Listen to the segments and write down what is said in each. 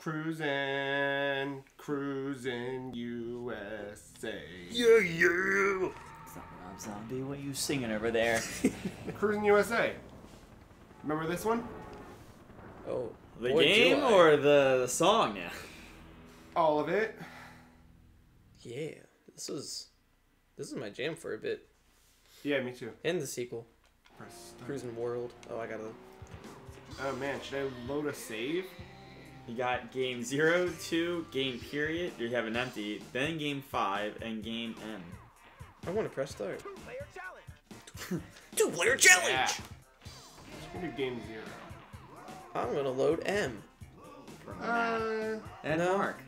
Cruising, cruising USA. Yeah, yeah. Stop, Rob Zombie. What are you singing over there? Cruis'n USA. Remember this one? Oh, The boy, game or the, the song? Yeah. All of it. Yeah, this was this is my jam for a bit, Yeah, me too. and the sequel, Press. Cruis'n World. Oh, I gotta. Oh man, should I load a save? You got game zero, two, game period. You have an empty. Then game five and game M. I want to press start. Player challenge. Two player Yeah. We'll do game zero. I'm gonna load M. Uh, And No. Mark.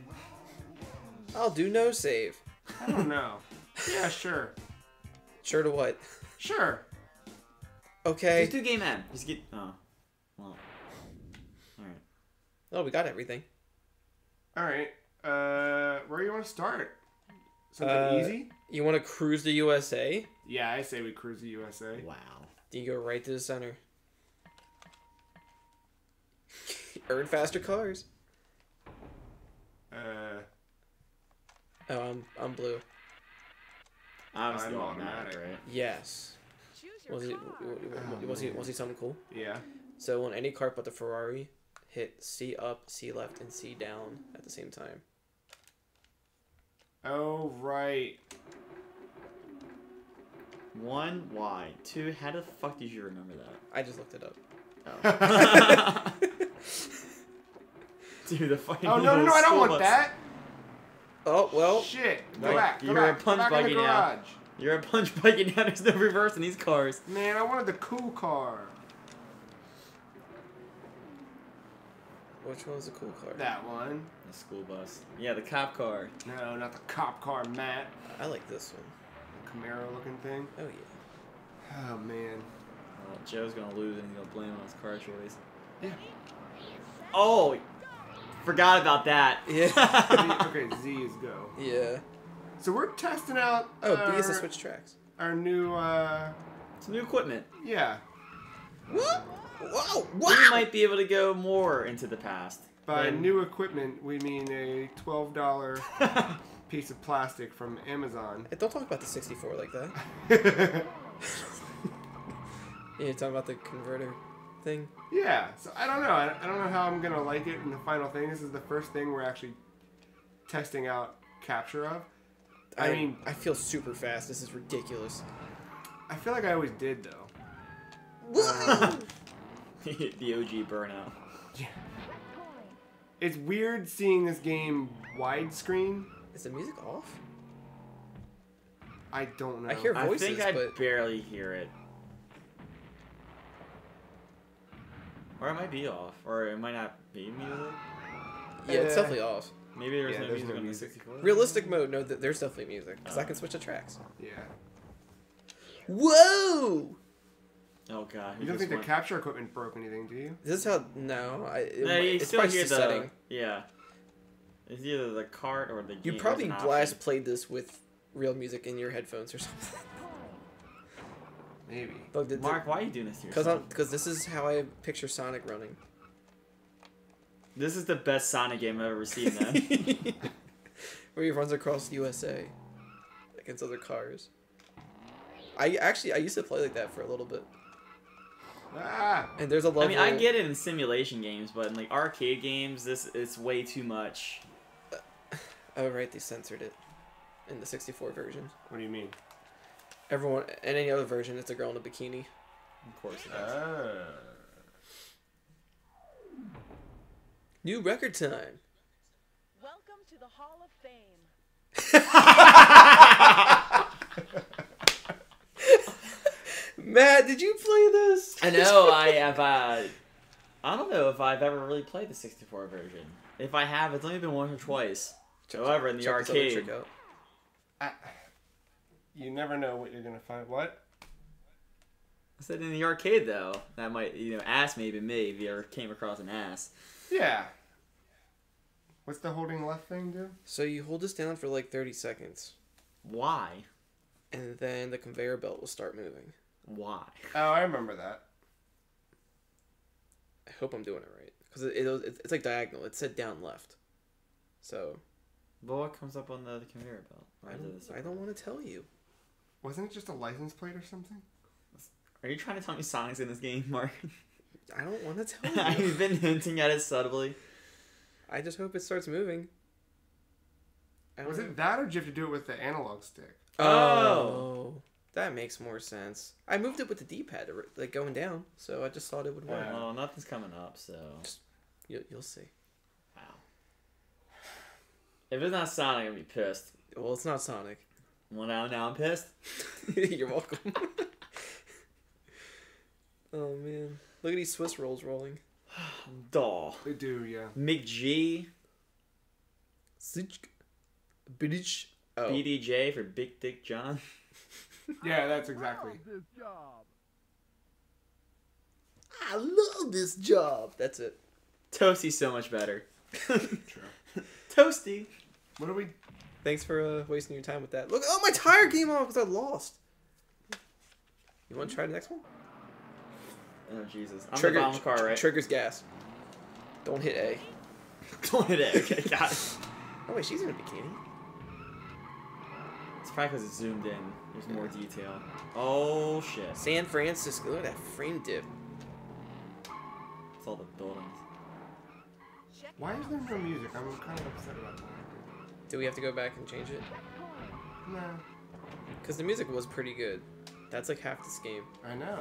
I'll do no save. I don't know. yeah, sure. Sure to what? Sure. Okay. Just do game M. Just get. Oh. Well. Alright. Oh, we got everything. All right. Uh, where do you want to start? Something Uh, easy? You want to cruise the USA? Yeah, I say we cruise the USA. Wow. Do you go right to the center? Earn faster cars. Uh, Oh, I'm I'm blue. Obviously I'm automatic, automatic. right? Yes. Choose your Was he was he was he something cool? yeah. So on any car but the Ferrari, hit C up, C left, and C down at the same time. Oh right. One, why? Two, how the fuck did you remember that? I just looked it up. Oh. Dude, the fucking. Oh no no no! I don't want that. Oh well. Shit. Go Wait, back. Go you're a back. Go punch back in the buggy now. You're a punch biking now. There's no reverse in these cars. Man, I wanted the cool car. Which one's the cool car? That one. The school bus. Yeah, the cop car. No, not the cop car, Matt. I like this one. The Camaro looking thing. Oh yeah. Oh man. Well, Joe's gonna lose and he's gonna blame it on his car choice. Yeah. Oh, forgot about that. Yeah. Okay, Z is go. yeah. So we're testing out. Oh, B is to switch tracks. Our new. uh Some new equipment. Yeah. What? Whoa! We might be able to go more into the past. By than- new equipment, we mean a twelve dollar piece of plastic from Amazon. Hey, don't talk about the 64 like that. You're talking about the converter thing. Yeah, so I don't know. I, I don't know how I'm gonna like it in the final thing. This is the first thing we're actually testing out capture of. I, mean, I feel super fast. This is ridiculous. I feel like I always did though. the OG burnout. It's weird seeing this game widescreen. Is the music off? I don't know. I hear I voices, think I but barely hear it. Or it might be off, or it might not be music. yeah, it's definitely off. Maybe there's Yeah, no there's music no on music. the 64. Realistic mode, no, th- there's definitely music because I Oh. can switch the tracks. Yeah. Whoa! Oh god. You don't think the capture equipment broke anything, do you? This is how no, I. It, No, you it's still probably hear just the setting. yeah. It's either the cart or the. You game. probably blast option. played this with real music in your headphones or something. Maybe. But did Mark, why are you doing this to Because yourself? because this is how I picture Sonic running. This is the best Sonic game I've ever seen, man. Where he runs across the USA against other cars. I actually I used to play like that for a little bit. Ah. And there's a level. I mean, I get it in simulation games, but in like arcade games, this it's way too much. Oh right, they censored it in the 64 version. What do you mean? Everyone in any other version, it's a girl in a bikini. Of course. it is. Ah. New record time. Welcome to the Hall of Fame. Matt, did you play this? I know. I have. Uh, I don't know if I've ever really played the 64 version. If I have, it's only been once or twice. However, in the Check arcade, trick out. I, you never know what you're gonna find. What? I said in the arcade though, that might you know ass maybe me if you ever came across an ass. Yeah. What's the holding left thing do? So you hold this down for like 30 seconds, Why? and then the conveyor belt will start moving. Why? Oh, I remember that. I hope I'm doing it right. because it, it, it's it's like diagonal. It said down left. So But what comes up on the, the conveyor belt? I don't, a I surprise? don't want to tell you. Wasn't it just a license plate or something? Are you trying to tell me Sonic's in this game, Mark? I don't want to tell you. I've been hinting at it subtly. I just hope it starts moving. I Was know. it that or did you have to do it with the analog stick? Oh, oh. That makes more sense. I moved it with the D-pad, like going down, so I just thought it would work. Yeah. Well, nothing's coming up, so You, you'll see. wow. If it's not Sonic, I'm gonna be pissed. Well, it's not Sonic. Well, now now I'm pissed. You're welcome. oh man, look at these Swiss rolls rolling. Doll. They do, yeah. McG. Bitch. Oh. BDJ for Big Dick John. Yeah, that's exactly. I love this job. That's it. Toasty's so much better. True. Toasty. What are we? Thanks for uh, wasting your time with that. Look, oh my tire came off because I lost. You want to try the next one? Oh Jesus. I'm Trigger, the bomb car, right? Triggers gas. Don't hit A. Don't hit A. Okay, got it. Oh wait, she's in a bikini. It's probably because it's zoomed in. There's more detail. Oh shit. San Francisco. Look at that frame dip. It's all the buildings. Why is there no music? I'm kind of upset about that. Do we have to go back and change it? No, Because the music was pretty good. That's like half this game. I know.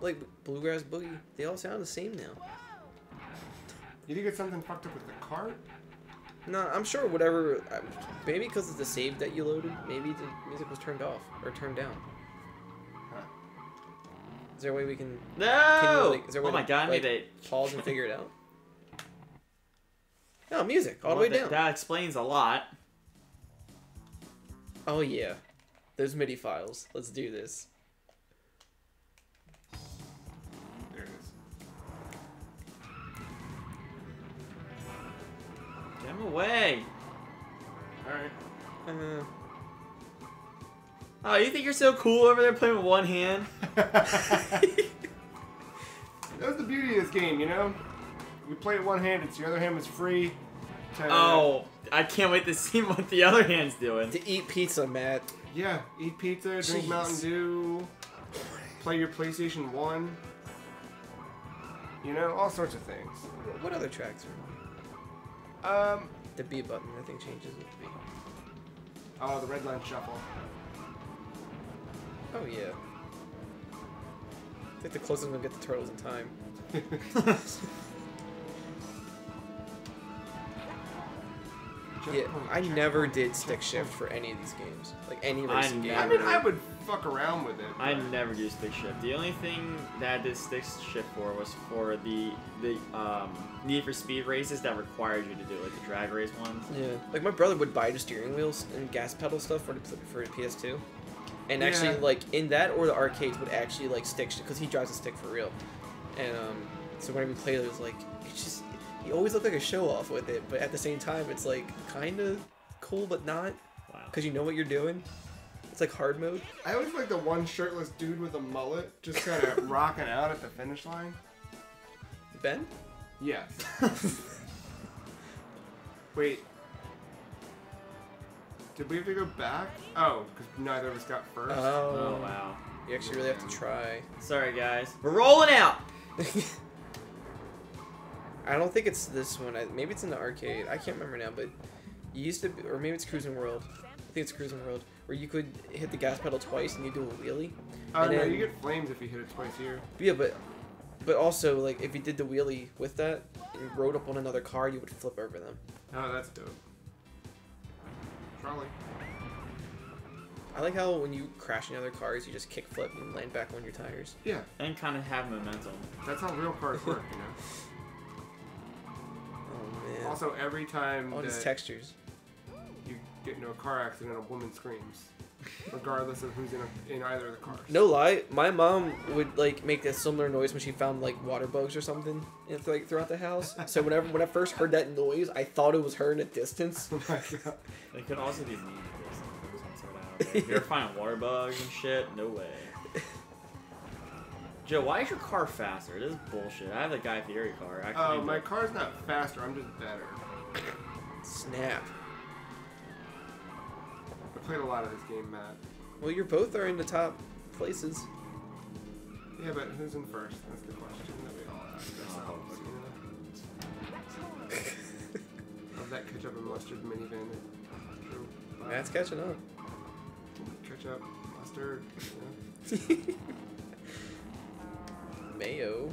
Like Bluegrass Boogie, they all sound the same now. You think it's something fucked up with the cart? No, I'm sure whatever. Maybe because it's the save that you loaded. Maybe the music was turned off or turned down. Huh. Is there a way we can No! like- is there oh my to, god, I like, it. pause and figure it out? No, music all the way that- down. That explains a lot. Oh yeah, there's MIDI files. Let's do this. Get him away. All right. Uh, Oh, you think you're so cool over there playing with one hand? That's the beauty of this game, you know? We play it one-handed, so your other hand was free. To, Oh, I can't wait to see what the other hand's doing. to eat pizza, Matt. Yeah, eat pizza, drink Jeez. Mountain Dew, play your PlayStation 1. You know, all sorts of things. What other tracks are? Um, The B button, I think, changes with B. oh, the Red Line Shuffle. Oh yeah. I think the closest we'll get to turtles in time. Yeah, I never did stick shift for any of these games. Like any I racing game. never- I mean, I would fuck around with it. I never used stick shift. The only thing that I did stick shift for was for the the um, Need for Speed races that required you to do like the drag race ones. Yeah, like my brother would buy the steering wheels and gas pedal stuff for the for the PS2, and actually Yeah. like in that or the arcades would actually like stick because he drives a stick for real, and um, so when we played it, it was like it's just he always looked like a show off with it, but at the same time it's like kind of cool but not Wow. because you know what you're doing. It's like hard mode. I always like the one shirtless dude with a mullet just kind of rocking out at the finish line. Ben? Yeah. Wait. Did we have to go back? Oh, because neither of us got first. Oh. oh wow. You actually really have to try. Sorry guys. We're rolling out. I don't think it's this one. I, maybe it's in the arcade. I can't remember now, but you used to, be, or maybe it's Cruis'n World. I think it's Cruis'n World, where you could hit the gas pedal twice and you do a wheelie. oh and no, you get flames if you hit it twice here. Yeah, but but also like if you did the wheelie with that and rode up on another car, you would flip over them. Oh, that's dope. Charlie. I like how when you crash into other cars, you just kick flip and land back on your tires. Yeah, And kind of have momentum. that's how real cars work, you know. Man, Also, every time all these textures. you get into a car accident, a woman screams, regardless of who's in a, in either of the cars. No lie, my mom would like make a similar noise when she found like water bugs or something in, like throughout the house. So whenever when I first heard that noise, I thought it was her in a distance. Oh my god. They could also be me. to us. You're finding water bugs and shit. No way. Joe, why is your car faster? This is bullshit. I have the Guy Fieri car. Oh, uh, claimed my it. car's not faster. I'm just better. Snap. I played a lot of this game, Matt. Well, you both are in the top places. Yeah, but who's in first? That's the question that we all ask ourselves. You? Of that ketchup and mustard minivan. True. Matt's catching up. Ketchup, mustard. You Mayo.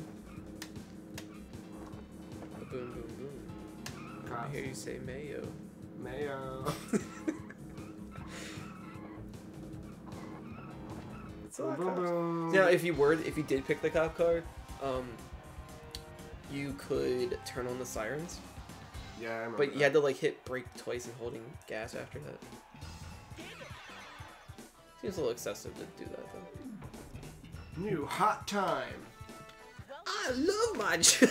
Boom, boom, boom. I hear you say mayo. Mayo. It's a lot boom, boom, boom. Now, if you were, if you did pick the cop car, um, you could turn on the sirens, yeah, I remember. but you had to like hit brake twice and holding gas after that. Seems a little excessive to do that though. New hot time. I love my job.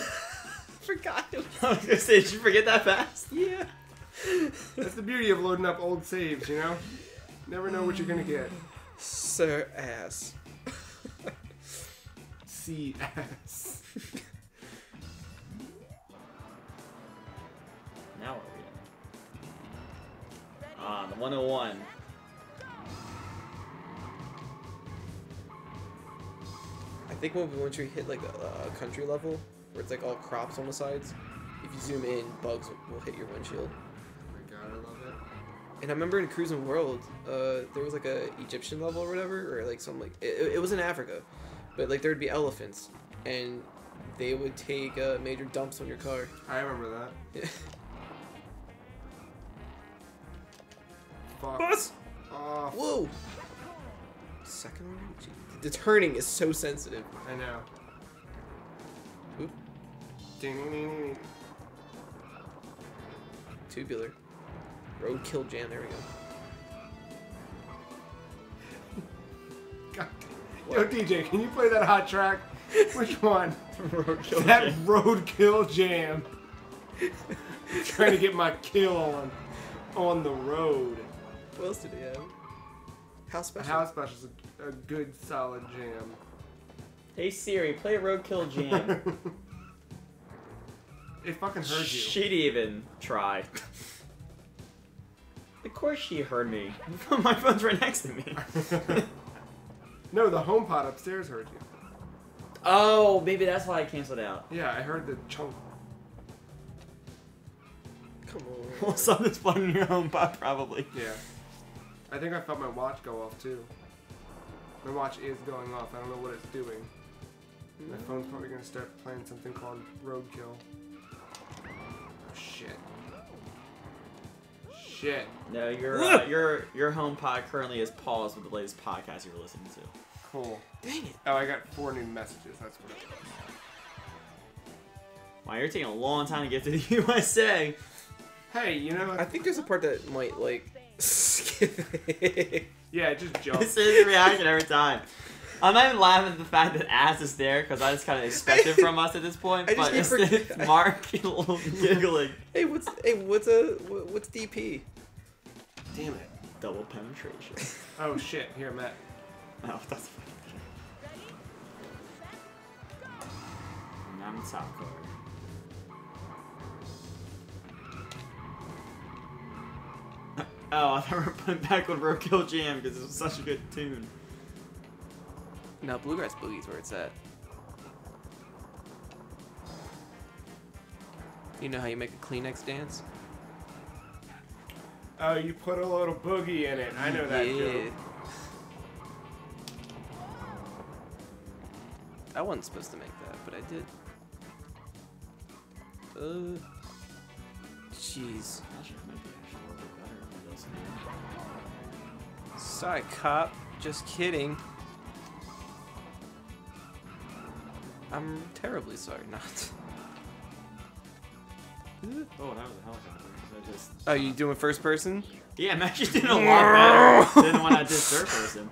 Forgot. it I was gonna say, did you forget that fast? Yeah. That's the beauty of loading up old saves, you know? Never know what you're gonna get. Sir ass. C S. Now we're we at? Ah, the 101. Think once you hit like a, a country level, where it's like all crops on the sides, if you zoom in, bugs will hit your windshield. Oh my god, I love it. And I remember in Cruis'n World, uh, there was like a Egyptian level or whatever, or like some like it, it was in Africa, but like there'd be elephants, and they would take uh, major dumps on your car. I remember that. Fuck. Off. Whoa! Second one? The turning is so sensitive. I know. Oop, Ding, tubular. Roadkill jam. There we go. God. Yo, DJ, can you play that hot track? Which one? Roadkill that Jam. roadkill jam. trying to get my kill on on the road. What else did he have? How special? house special is a, a good solid jam. Hey Siri, play a Roadkill Jam. it fucking heard you. She'd even try. of course she heard me. My phone's right next to me. no, the HomePod upstairs heard you. oh, maybe that's why I canceled out. Yeah, I heard the chunk. Come on. Well, something's playing in your HomePod, probably. Yeah. I think I felt my watch go off too. My watch is going off. I don't know what it's doing. My phone's probably gonna start playing something called Roadkill. Oh, shit. Shit. No, your uh, your your HomePod currently is paused with the latest podcast you were listening to. Cool. Dang it. Oh, I got four new messages. That's what it was. Wow, you're taking a long time to get to the USA. Hey, you know, I think there's a part that might like skip it. Yeah, it just jumped. This is the reaction every time. I'm not even laughing at the fact that Ass is there because I just kind of expect it from us at this point. I just but keep it's forget- Mark giggling. hey, what's hey what's a what's DP? Damn it. Double penetration. Oh shit. Here, Matt. Oh, that's funny. And I'm top card. Oh, I thought we were putting back on Roadkill Jam because it was such a good tune. No, Bluegrass Boogie's where it's at. You know how you make a Kleenex dance? Oh, you put a little boogie in it. I know that yeah. joke. I wasn't supposed to make that, but I did. Uh. Jeez. Sorry, cop. Just kidding. I'm terribly sorry not. Oh, that was a helicopter. I just... Oh, you doing first person? Yeah, I'm actually doing a lot better than when I did third person.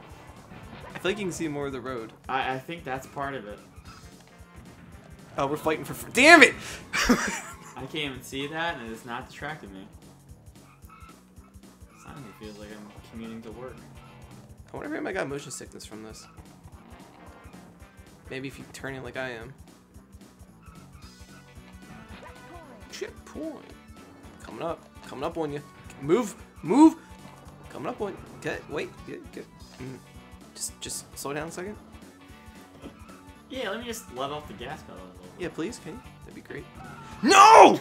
I feel like you can see more of the road. I, I think that's part of it. Oh, we're fighting for. Damn it! I can't even see that, and it's not distracting me. Suddenly feels like I'm commuting to work. I wonder if I got motion sickness from this. Maybe if you turn it like I am. Checkpoint. Coming up. Coming up on you. Move. Move. Coming up on. Okay. Wait. Good. Good. Mm. Just, just slow down a second. Yeah, let me just let off the gas pedal a little Yeah, please. Can you? That'd be great. No.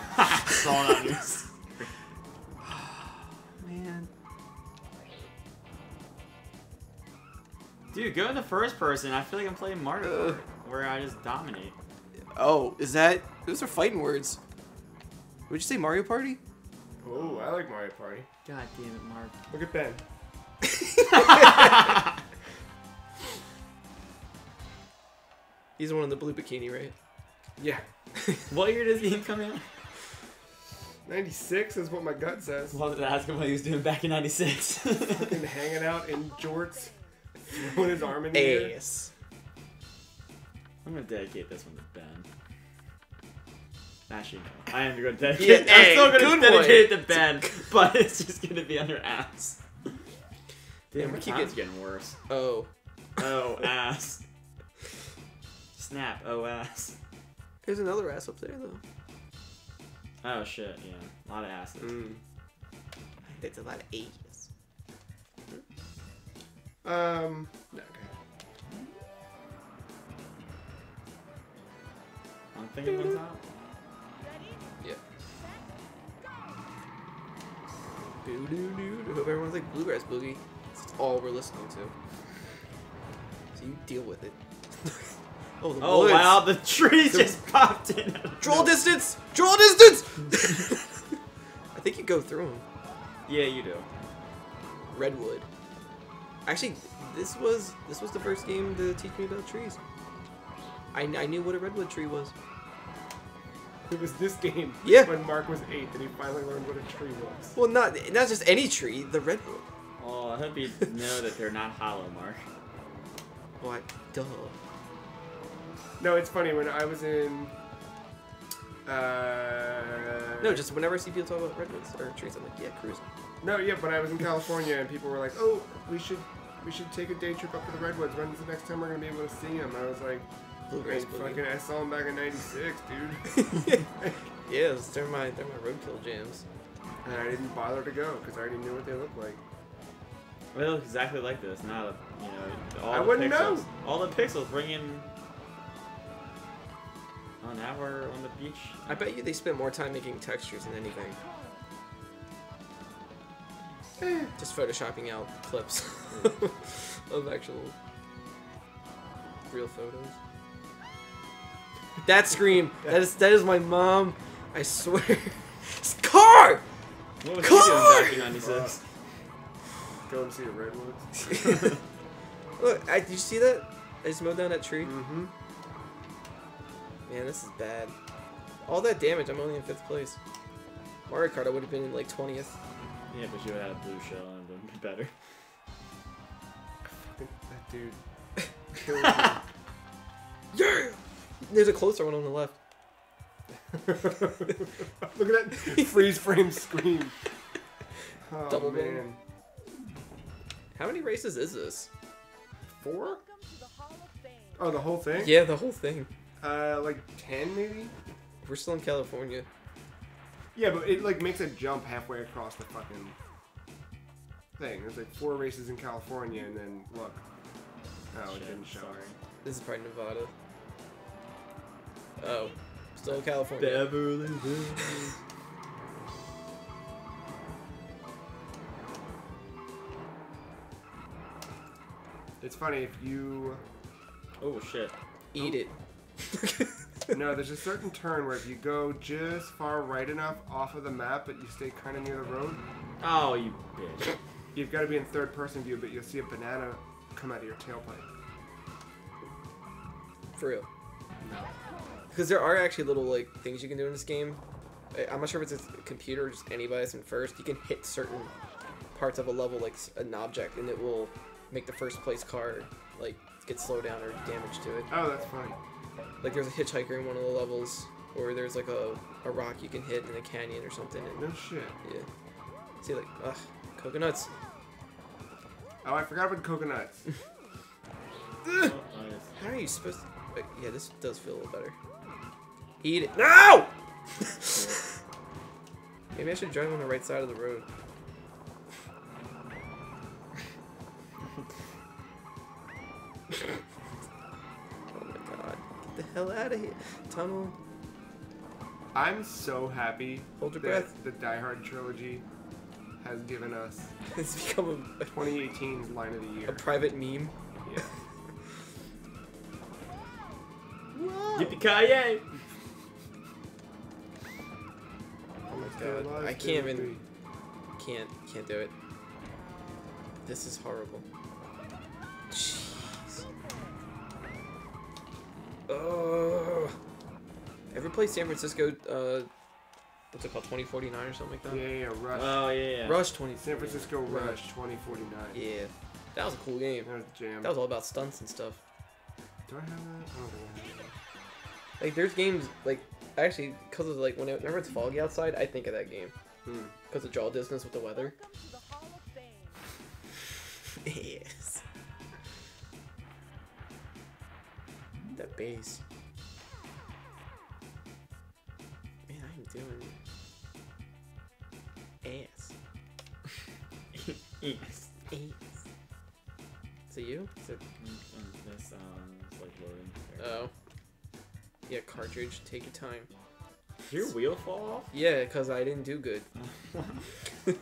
on Dude, go in the first person. I feel like I'm playing Mario Ugh. Kart, where I just dominate. Oh, is that? Those are fighting words. Would you say Mario Party? Oh, I like Mario Party. God damn it, Mark. Look at Ben. He's the one in the blue bikini, right? Yeah. What year does he come out? 96 is what my gut says. Wanted to ask him what he was doing back in '96. Fucking hanging out in jorts, throwing his arm in the air. Ass. I'm gonna dedicate this one to Ben. Actually, no. I am gonna dedicate. Yeah, I'm hey, still gonna good dedicate one. it to Ben, but it's just gonna be under ass. Damn, Damn, we my keep time's getting- getting worse. Oh. Oh, ass. Snap. Oh, ass. There's another ass up there, though. Oh shit. Yeah, a lot of asses. Mm. That's a lot of A's. Um, no, okay. I'm thinking on top. Yeah. Doo doo doo. I hope everyone's like Bluegrass Boogie. That's all we're listening to. So you deal with it. oh, the Oh wow, the tree just popped in. Draw distance! Draw distance! I think you go through them. Yeah, you do. Redwood. Actually, this was this was the first game to teach me about trees. I, I knew what a redwood tree was. It was this game Yeah. when Mark was eight that he finally learned what a tree was. Well, not not just any tree, the redwood. Oh, I hope you know that they're not hollow, Mark. What? Duh. No, it's funny when I was in. Uh, No, just whenever I see people talk about redwoods or trees, I'm like, yeah, cruise. no, yeah. When I was in California and people were like, "Oh, we should, we should take a day trip up to the redwoods. When's the next time we're gonna be able to see them?" I was like, Bluegrass "Wait, boogie. fucking, I saw them back in '96, dude." yeah, it's- they're my they're my roadkill jams. and I didn't bother to go because I already knew what they looked like. They look exactly like this. Now, you know, all I the wouldn't pixels. know. All the pixels bring in. Oh, now we're on the beach. I bet you they spent more time making textures than anything. Eh, Just photoshopping out clips of actual real photos. That scream! That is that is my mom. I swear. Car! What was Car! he doing back in '96? go and see the redwoods. Look, I, did you see that? I just mowed down that tree. mm-hmm. Man, this is bad. All that damage, I'm only in fifth place. Mario Kart, I would have been in like 20th. Yeah, but you would have had a blue shell and it would be better. Dude. Yeah! There's a closer one on the left. Look at that freeze frame scream. Oh Double man. bang. How many races is this? Four? The Hall of Fame. Oh, the whole thing? Yeah, the whole thing. Uh, like ten maybe. We're still in California. Yeah, but it like makes a jump halfway across the fucking thing. There's like four races in California, and then look. Oh, it didn't show. sorry. This is probably Nevada. Oh, still California. Beverly Hills. It's funny if you. Oh shit. Eat it. No, there's a certain turn where if you go just far right enough off of the map, but you stay kind of near the road, Oh, you bitch. you've got to be in third person view, but you'll see a banana come out of your tailpipe. For real. No. Because there are actually little like things you can do in this game. I'm not sure if it's a computer or just anybody that's in first. You can hit certain parts of a level like an object, and it will make the first place car like get slowed down or damage to it. Oh, that's funny. Like there's a hitchhiker in one of the levels, or there's like a, a rock you can hit in a canyon or something. And No shit. yeah, see like ugh, coconuts. Oh, I forgot about the coconuts. Oh. How are you supposed? to... Wait, yeah, this does feel a little better. Eat it. No! Maybe I should drive on the right side of the road. oh my god. Get the hell out of here. Tunnel. I'm so happy Hold your that breath. the Die Hard trilogy has given us It's become a, 2018's line of the year. a private meme. Yeah. Yippee-ki-yay! Oh my god. I can't even. Can't. Can't do it. This is horrible. Jeez. Oh. Ever play San Francisco? Uh, what's it called? 2049 or something like that. Yeah, yeah, yeah, Rush. Oh, yeah, yeah. Rush 20. San Francisco Rush. Rush 2049. Yeah, that was a cool game. That was a jam. That was all about stunts and stuff. Do I have that? I don't think I have that. Like, there's games like actually because of like whenever it's foggy outside, I think of that game Hmm. because of draw distance with the weather. The Hall yes. That bass. Doing ass. Ass. Is it you? It? Mm, This, um, it's like loading. Oh. Yeah, cartridge. Take your time. Did your wheel fall off? Yeah, because I didn't do good. Where's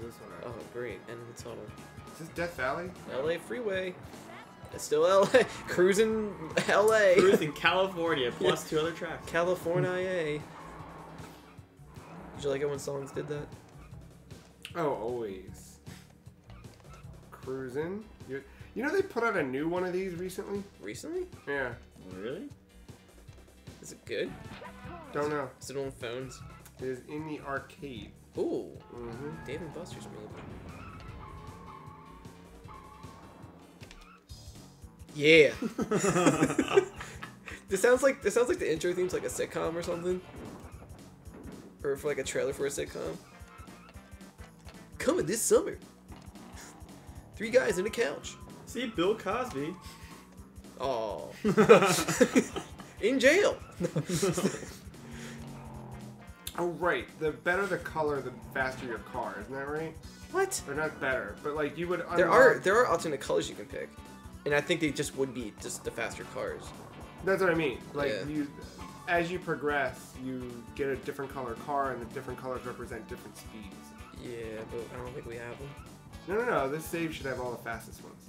this one at? Oh, great. End of the tunnel. Is this Death Valley? LA freeway. It's still LA. Cruising LA. Cruising California plus two other tracks. California. Did you like it when songs did that? Oh, always. Cruising. You, you know they put out a new one of these recently? Recently? Yeah. Really? Is it good? Don't know. Is it on phones? It is in the arcade. Ooh, Mm-hmm. Dave and Buster's maybe. Yeah. this sounds like this sounds like the intro theme's like a sitcom or something. Or for like a trailer for a sitcom. Coming this summer. Three guys in a couch. See, Bill Cosby. Oh. in jail. Oh, right. The better the color, the faster your car. Isn't that right? what? Or not better, but like you would. There are there are alternate colors you can pick, and I think they just would be just the faster cars. That's what I mean. Like Yeah. you, as you progress, you get a different color car, and the different colors represent different speeds. Yeah, but I don't think we have them. No, no, no. This save should have all the fastest ones.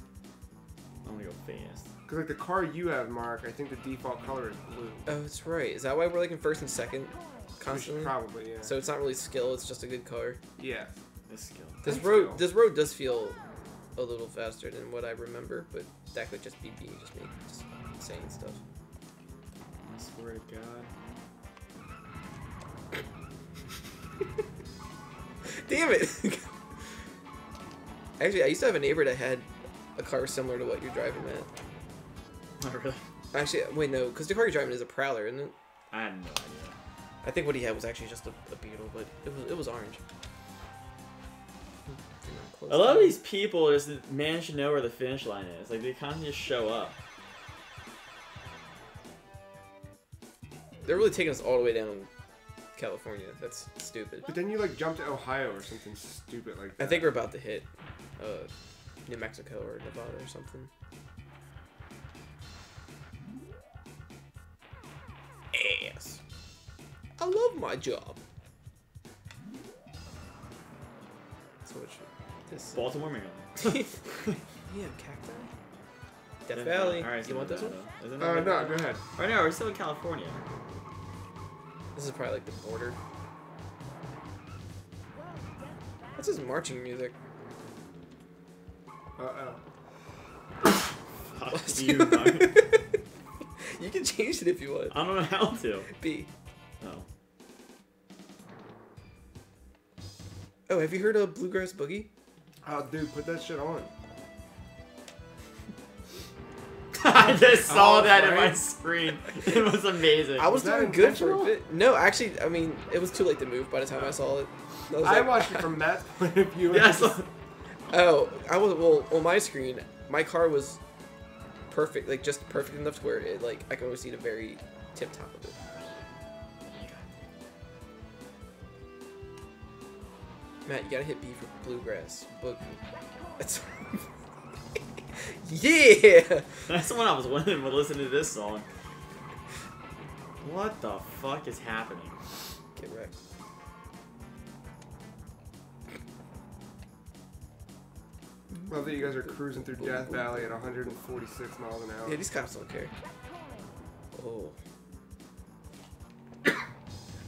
I'm gonna go fast. Cause like the car you have, Mark, I think the default color is blue. Oh, that's right. Is that why we're like in first and second Which constantly? Probably, yeah. So it's not really skill; it's just a good car. yeah. This skill. This road, Phil. this road does feel a little faster than what I remember, but that could just be being just me, just saying stuff. I swear to God. Damn it! Actually, I used to have a neighbor that had a car similar to what you're driving, Matt. Not really. Actually, wait, no, because the car you're driving is a Prowler, isn't it? I had no idea. I think what he had was actually just a, a Beetle, but it was it was orange. You're not close A lot of these people just manage to know where the finish line is. Like they kind of just show up. They're really taking us all the way down California. That's stupid. But then you like jump to Ohio or something stupid like that. I think we're about to hit uh, New Mexico or Nevada or something. Ass. I love my job. This? Baltimore, Maryland. yeah, cacti. Death Valley. All right, you want this one? Isn't Uh, that no, go ahead. Right now, we're still in California. This is probably like the border. What's this marching music? Uh oh. Fuck you, you can change it if you want. I don't know how to. B. Oh. Oh, have you heard of Bluegrass Boogie? Oh, dude, put that shit on. I just saw Oh, that in my screen. It was amazing. I was Was that doing good for a bit. No, actually, I mean, it was too late to move by the time I saw it. I, I like- watched it from Matt's point of view. Yes. Oh, I was well on my screen. My car was perfect, like just perfect enough to where it like I can always see the very tip top of it. Matt, you gotta hit B for bluegrass. But that's yeah. That's the one I was wondering when listening to this song. What the fuck is happening? Get wrecked. Love that you guys are cruising through Death Valley at 146 miles an hour. Yeah, these cops don't care. Oh,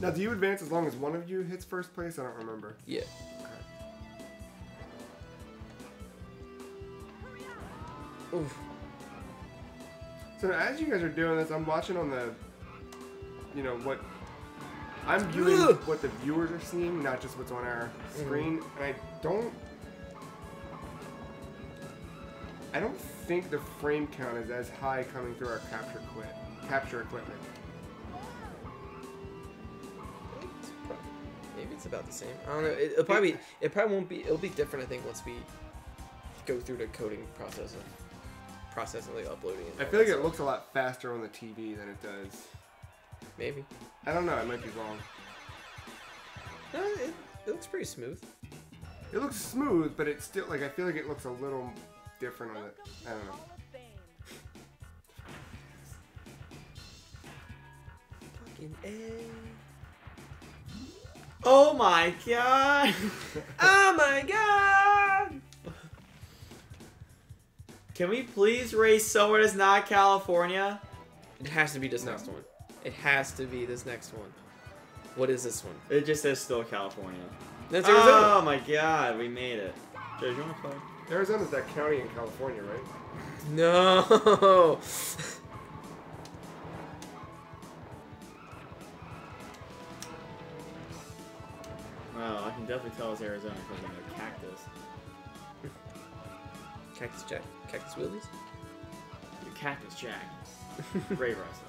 Now, do you advance as long as one of you hits first place? I don't remember. yeah. Oof. So as you guys are doing this, I'm watching on the, you know what, I'm viewing Ugh. what the viewers are seeing, not just what's on our mm-hmm. screen, and I don't, I don't think the frame count is as high coming through our capture quit, capture equipment. It's about the same. I don't know. It, it'll probably it probably won't be. It'll be different. I think once we go through the coding process of process and like uploading. I feel like it looks a lot faster on the TV than it does. maybe. I don't know. I might be wrong. No, it, it looks pretty smooth. It looks smooth, but it's still like I feel like it looks a little different on it. I don't know. Fucking A. Oh my god! oh my god! Can we please race somewhere that's not California? It has to be this No. next one. It has to be this next one. What is this one? It just says still California. That's Arizona. Oh my god, we made it. Joe, do you want to play? Arizona's that county in California, right? No. can definitely tell it's Arizona because of the cactus. Cactus Jack. Cactus Willies. The Cactus Jack. Great wrestler.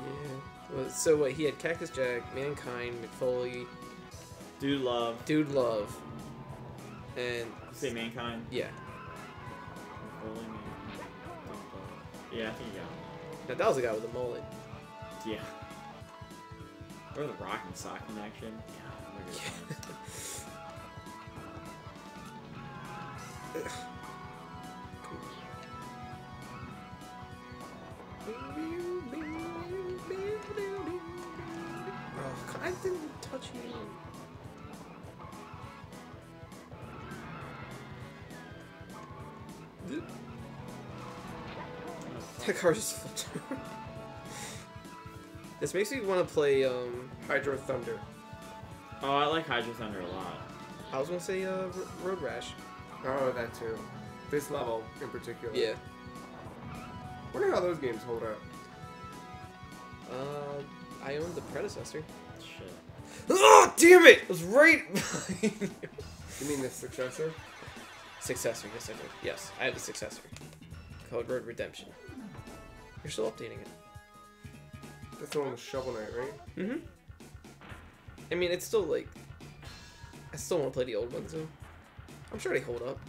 Yeah. Well, so what? He had Cactus Jack, Mankind, Mick Foley, Dude love. Dude Love, and Say Mankind. yeah. Foley, Mankind, Yeah, I think you got him. Now that was the guy with the mullet. Yeah. Or the Rock and Sock connection. Yeah, look at that. Oh, I didn't touch you. That car just flipped over. This makes me want to play, um, Hydro Thunder. Oh, I like Hydro Thunder a lot. I was gonna say, uh, R- Road Rash. Oh, that too. This level in particular. Yeah. Wonder how those games hold up. Uh, I owned the predecessor. Shit. Oh, damn it! It was right You mean the successor? Successor, yes I do. Yes, I have a successor. Code Road Redemption. You're still updating it. That's the one with Shovel Knight, right? Mm-hmm. I mean, it's still like... I still want to play the old ones, though. I'm sure they hold up.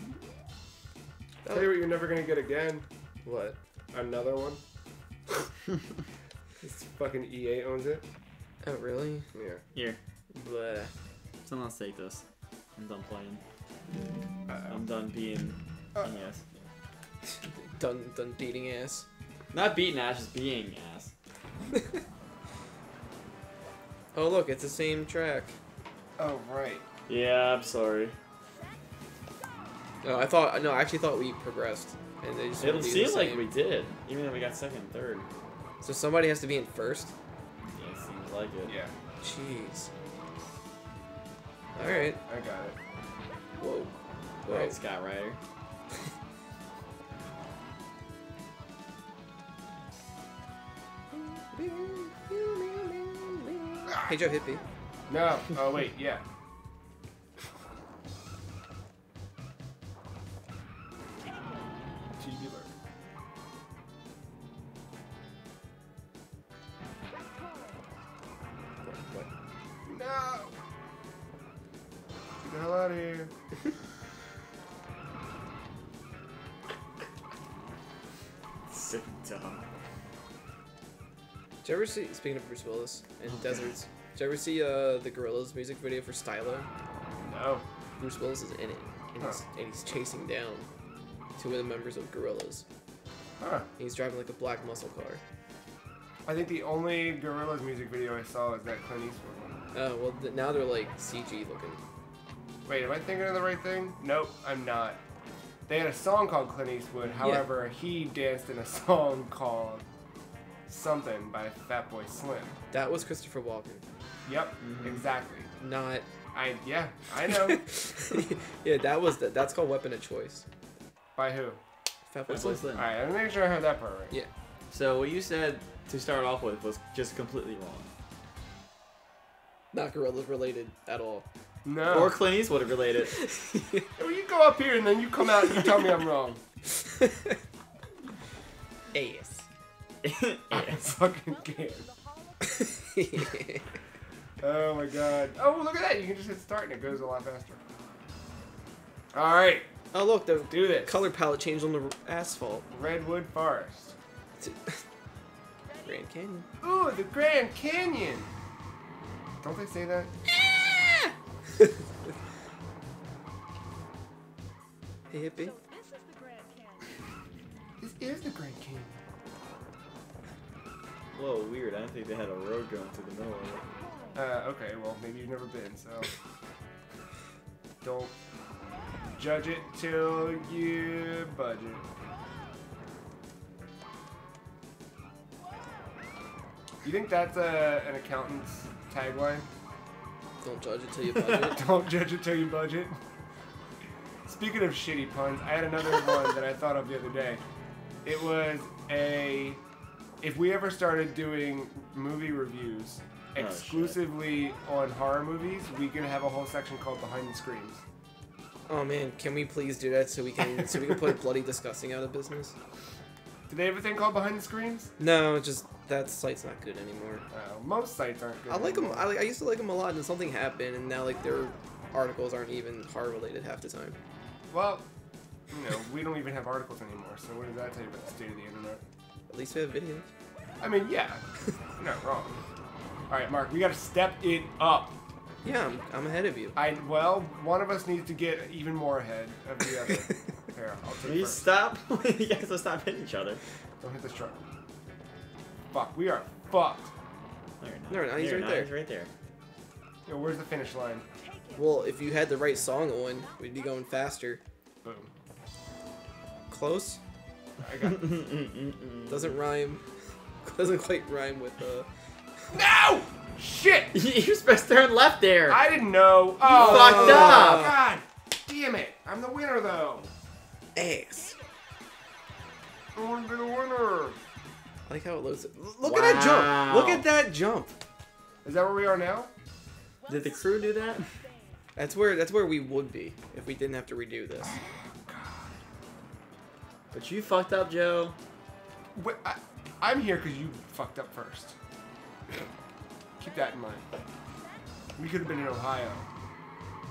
Tell you what, you're never gonna get again. What? Another one. this fucking EA owns it. Oh, really? Yeah. Here, Blah. someone else take this. I'm done playing. Uh, I'm done being. Uh. yes. Done, done dating ass. Not beating ass, just being ass. Oh, look, it's the same track. oh right. Yeah, I'm sorry. No, I thought... No, I actually thought we progressed. And they just It wanted to use seems the like same. we did, even though we got second and third. So somebody has to be in first? Yeah, it seems like it. Yeah. Jeez. Alright. I got it. Whoa. Whoa. Alright, Scott Ryder. Hey Joe, hit me. No. Oh wait. Yeah. Speaking of Bruce Willis and deserts, did you ever see uh, the Gorillaz music video for Stylo? No. Bruce Willis is in it, and he's, and he's chasing down two of the members of Gorillaz. Huh. He's driving like a black muscle car. I think the only Gorillaz music video I saw was that Clint Eastwood one. Oh well, th- now they're like CG looking. Wait, am I thinking of the right thing? Nope, I'm not. They had a song called Clint Eastwood. However, he danced in a song called something by Fatboy Slim. That was Christopher Walken, Yep, mm-hmm. exactly. not. I yeah, I know. yeah, that was the, that's called Weapon of Choice. by who? Fatboy That's Slim. All right, I'm making sure I heard that part right. Yeah, So what you said to start off with was just completely wrong. not Gorillaz related at all. No. Or Clint Eastwood related. Well, you go up here and then you come out and you tell me I'm wrong. Ass. I fucking can't. The Hall Oh my god. Oh, look at that. You can just hit start and it goes a lot faster. All right, oh look, the do this. color palette changed on the asphalt. Redwood Forest. Grand Canyon. Ooh, the Grand Canyon. Don't they say that? Hey hippie. So this is the Grand Canyon. This is the Grand Canyon. Whoa, weird. I don't think they had a road going through the middle of it. Uh, okay, well, maybe you've never been, so. Don't judge it till you budget. You think that's a, an accountant's tagline? Don't judge it till you budget. Don't judge it till you budget. Speaking of shitty puns, I had another one that I thought of the other day. It was a. If we ever started doing movie reviews Oh, exclusively on horror movies, we could have a whole section called Behind the Screams. oh man, can we please do that so we can so we can put bloody disgusting out of business? Do they have a thing called Behind the Screens? No, just that site's not good anymore. Uh, most sites aren't good. I like them. I, like, I used to like them a lot, and something happened, and now like their articles aren't even horror related half the time. Well, you know, we don't even have articles anymore, so what does that tell you about the state of the internet? At least we have videos. I mean, yeah, you're not wrong. All right, Mark, we got to step it up. Yeah, I'm, I'm ahead of you. I well, one of us needs to get even more ahead of the other. Here, I'll take Will you first. stop? you guys will stop hitting each other. Don't hit this truck. Fuck, we are fucked. No, you're. No, no, he's right not. there. He's right there. Yo, where's the finish line? Well, if you had the right song on, we'd be going faster. Boom. Close. I got. Doesn't rhyme. Doesn't quite rhyme with uh. no! Shit! You're supposed to turn left there. I didn't know. Oh, fucked up. God damn it! I'm the winner though. Ass. I want to be the winner. I like how it looks. Look at that jump. Look at that jump. Is that where we are now? Did the crew do that? That's where that's where we would be if we didn't have to redo this. But you fucked up, Joe. Wait, I, I'm here because you fucked up first. Keep that in mind. We could have been in Ohio.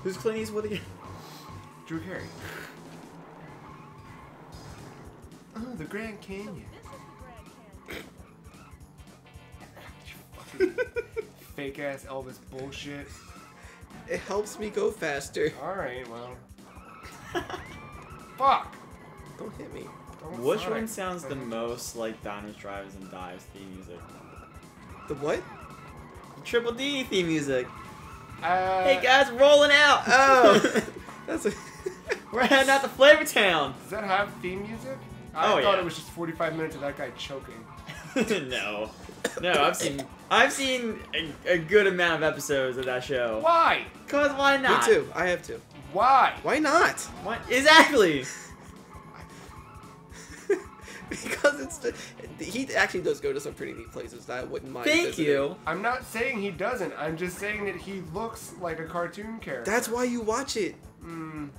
Who's Clint Eastwood again? Drew Carey. Oh, the Grand Canyon. The Grand Canyon. Fake ass Elvis bullshit. It helps me go faster. Alright, well. Fuck! Don't hit me. Don't Which Sonic. one sounds the most like Diners, Drives, and Dives theme music? The what? Triple D theme music. Uh, hey guys, rolling out. Oh. That's a. We're heading out to Flavor Town. Does that have theme music? I Oh, thought yeah. it was just 45 minutes of that guy choking. no, no, I've seen I've seen a, a good amount of episodes of that show. Why? Cause why not? me too. I have to. Why? Why not? What exactly? because it's the, he actually does go to some pretty neat places that I wouldn't mind. Thank visiting. you. I'm not saying he doesn't. I'm just saying that he looks like a cartoon character. That's why you watch it. Mm,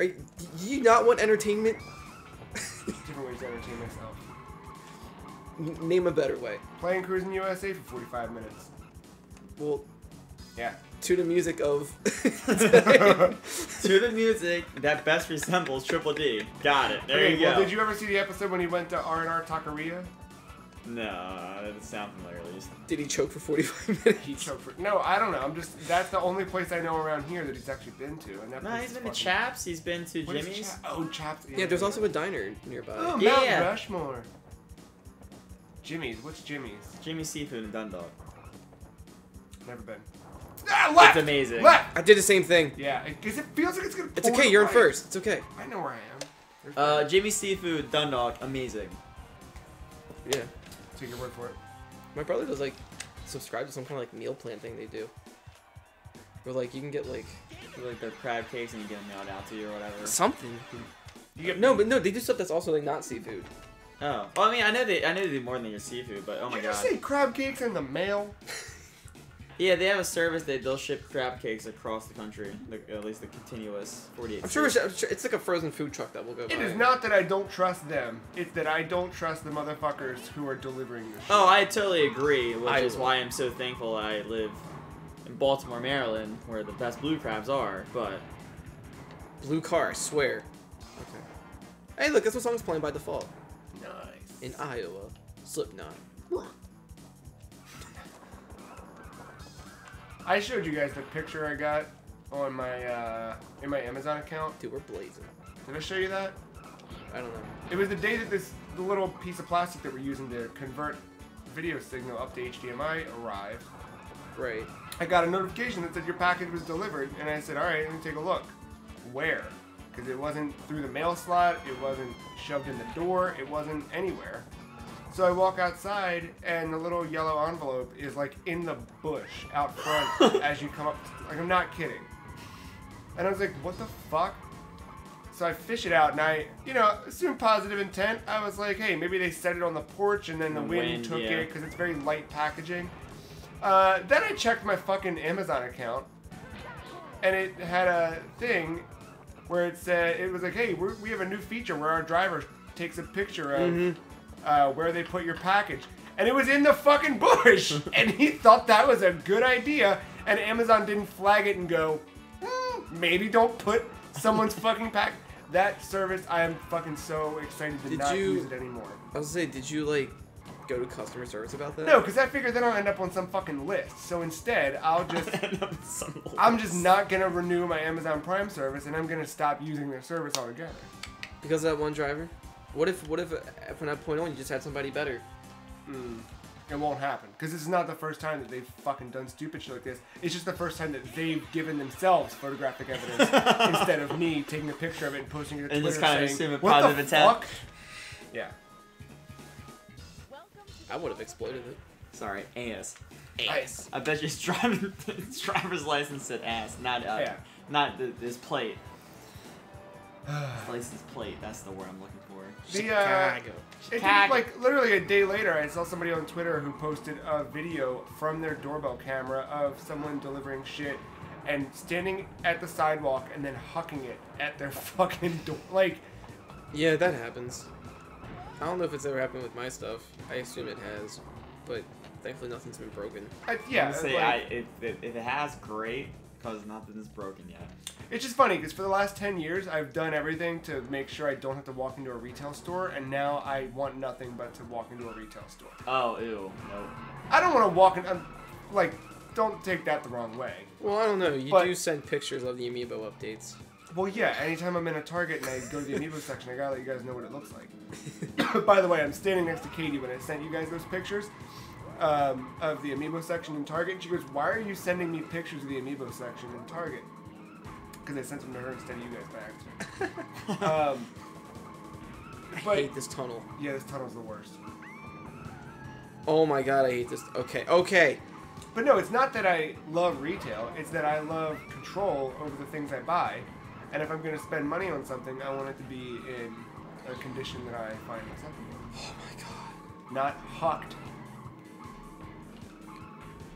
Are, do you not want entertainment? different ways to entertain myself. N- Name a better way. Playing Cruis'n USA for 45 minutes. Well, Yeah. To the music of. To the music that best resembles Triple D. Got it. There okay, you go. well, did you ever see the episode when he went to R&R Taqueria? No, uh, it sounds familiar at least. Did he choke for 45 minutes? He choked for. No, I don't know. I'm just. That's the only place I know around here that he's actually been to, and that No, place he's is been to Chaps. He's been to What is Jimmy's. Chap- oh, Chaps. Yeah, there's also a diner nearby. Oh, Yeah. Mount Rushmore. Jimmy's. What's Jimmy's? Jimmy's Seafood in Dundalk. Never been. Ah, left. It's amazing. Left. I did the same thing. Yeah, because it feels like it's gonna. It's okay, you're in first. It's okay. I know where I am. There's Uh, better. Jimmy's Seafood Dundalk, amazing. Yeah. take your word for it. My brother does like subscribe to some kind of like meal plan thing they do. Where like you can get like Like their crab cakes and you get them mailed out to you or whatever. something. You get No, but no, they do stuff that's also like not seafood. Oh, well, I mean, I know they, I know they do more than your seafood, but oh my Did god. you say crab cakes in the mail? Yeah, they have a service that they'll ship crab cakes across the country, the, at least the continuous 48. I'm sure, it's, it's like a frozen food truck that will go. It by. is not that I don't trust them. It's that I don't trust the motherfuckers who are delivering this. Oh, shit. Oh, I totally agree, which I is will. why I'm so thankful I live in Baltimore, Maryland, where the best blue crabs are. But Blue car, I swear. Okay. Hey, look, that's what song's playing by default. nice. In Iowa, Slipknot. I showed you guys the picture I got on my uh, in my Amazon account. Dude, we're blazing. Did I show you that? I don't know. It was the day that this the little piece of plastic that we're using to convert video signal up to HDMI arrived. Right. I got a notification that said your package was delivered, and I said, all right, let me take a look. Where? Because it wasn't through the mail slot, it wasn't shoved in the door, it wasn't anywhere. So I walk outside, and the little yellow envelope is like in the bush out front as you come up. Like I'm not kidding. And I was like, what the fuck? So I fish it out, and I, you know, assume positive intent. I was like, hey, maybe they set it on the porch, and then the, The wind, wind, took yeah. it because it's very light packaging. Uh, then I checked my fucking Amazon account, and it had a thing where it said it was like, "Hey, we're, we have a new feature where our driver takes a picture of uh, where they put your package," and it was in the fucking bush, and he thought that was a good idea, and Amazon didn't flag it and go, "Hmm, "Maybe don't put someone's fucking pack." That service, I am fucking so excited to Did not you- use it anymore. I was gonna say, did you like go to customer service about that? No, because I figured then I'll end up on some fucking list. So instead, I'll just I'm just not gonna renew my Amazon Prime service, and I'm gonna stop using their service altogether. Because of that one driver. What if, what if, uh, from that point on, you just had somebody better? Mm, it won't happen because this is not the first time that they've fucking done stupid shit like this. It's just the first time that they've given themselves photographic evidence instead of me taking a picture of it and posting it to And Twitter just kinda saying, assuming "What positive the intent." fuck?" Yeah. I would have exploited it. Sorry, ass. Ass. I bet you his driving his driver's license said ass, not uh, Yeah. not the, his plate. His license plate. That's the word I'm looking for. The, uh, Chicago. It did, like literally a day later, I saw somebody on Twitter who posted a video from their doorbell camera of someone delivering shit and standing at the sidewalk and then hucking it at their fucking door. Like, Yeah, that happens. I don't know if it's ever happened with my stuff. I assume it has, but thankfully nothing's been broken. I, I'm yeah, gonna say like, I, if, if, if it has, great, because nothing's broken yet. It's just funny because for the last 10 years, I've done everything to make sure I don't have to walk into a retail store, and now I want nothing but to walk into a retail store. Oh, ew, nope. I don't want to walk in, I'm, like, don't take that the wrong way. Well, I don't know. You But- do send pictures of the amiibo updates. Well, yeah. Anytime I'm in a Target and I go to the amiibo section, I gotta let you guys know what it looks like. By the way, I'm standing next to Katie when I sent you guys those pictures um, of the amiibo section in Target. And she goes, "Why are you sending me pictures of the amiibo section in Target?" Because I sent them to her instead of you guys by accident. um, I but hate this tunnel. yeah, this tunnel's the worst. Oh my god, I hate this. Okay, okay. But no, it's not that I love retail. It's that I love control over the things I buy. And if I'm going to spend money on something, I want it to be in a condition that I find acceptable. Oh my god. Not hucked.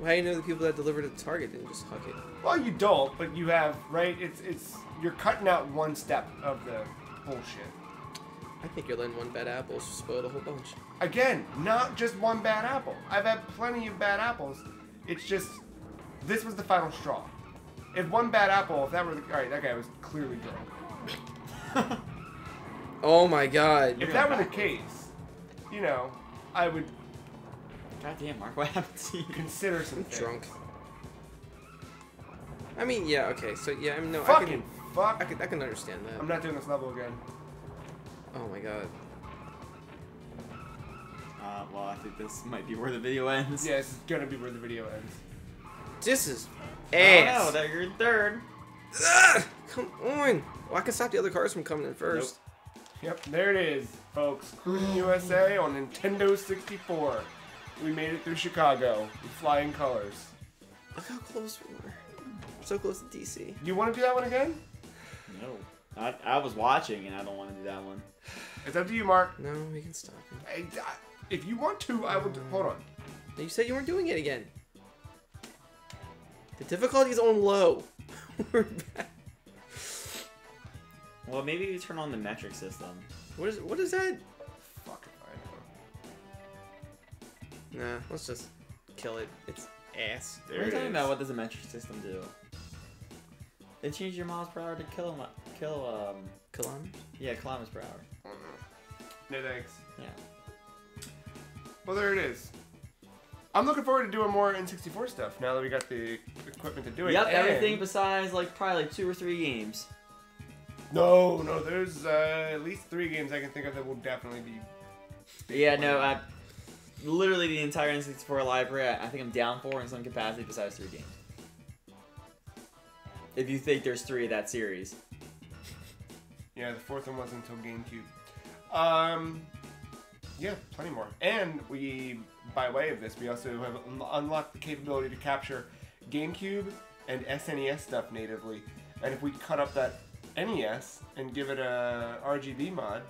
Well, how do you know the people that delivered at Target didn't just huck it? Well, you don't, but you have right. It's it's you're cutting out one step of the bullshit. I think you're letting one bad apple spoil the whole bunch. Again, not just one bad apple. I've had plenty of bad apples. It's just this was the final straw. If one bad apple, if that were the all right, that guy was clearly drunk. Oh my god. If that were the case, you know, I would God damn, Mark, what happened to you? Consider some I'm things. drunk. I mean, yeah, okay, so yeah, I mean, no, I Fucking can, fuck. I can, I can understand that. I'm not doing this level again. Oh my god. Uh, well, I think this might be where the video ends. Yeah, this is gonna be where the video ends. This is Oh ass. no, that you're in third. Ugh, come on. Well, I can stop the other cars from coming in first. Yep, there it is, folks. Cruis'n USA on Nintendo 64. We made it through Chicago with flying colors. Look how close we were. So close to DC. You want to do that one again? No. I, I was watching and I don't want to do that one. It's up to you, Mark. No, we can stop. I, I- if you want to, I will. Do, hold on. You said you weren't doing it again. The difficulty's on low. we're back. Well, maybe you turn on the metric system. What is what is that? Fuck if I know. Nah, let's just kill it. It's ass. What are you talking about? What does the metric system do? They change your miles per hour to kill, kill, um, Kilometers? yeah, kilometers per hour. No thanks. Yeah. Well, there it is. I'm looking forward to doing more N64 stuff now that we got the equipment to do it. Yep, and- everything besides like probably like two or three games. No, no, there's uh, at least three games I can think of that will definitely be. Yeah, no, I literally the entire N64 library. I, I think I'm down for in some capacity besides three games. If you think there's three of that series, Yeah, the fourth one wasn't until GameCube. Um, yeah, plenty more. And we, by way of this, we also have un- unlocked the capability to capture GameCube and SNES stuff natively. And if we cut up that NES and give it a RGB mod,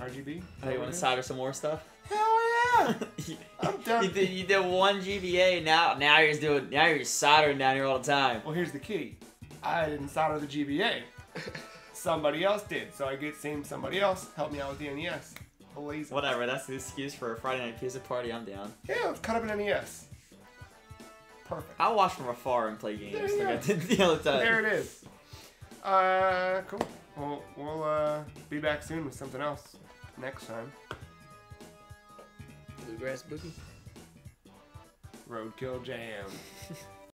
RGB? oh, you want to solder some more stuff? Hell yeah! you, I'm done. you did, you did one GBA. Now, now you're just doing. Now you're just soldering down here all the time. Well, here's the key. I didn't solder the GBA. somebody else did, so I get same somebody else help me out with the NES. Lazy. Whatever. That's the excuse for a Friday night pizza party. I'm down. Yeah, let's cut up an NES. Perfect. I'll watch from afar and play games There you like I did the other time. There it is. Uh, cool. Well, we'll uh, be back soon with something else next time. Bluegrass boogie. Roadkill Jam.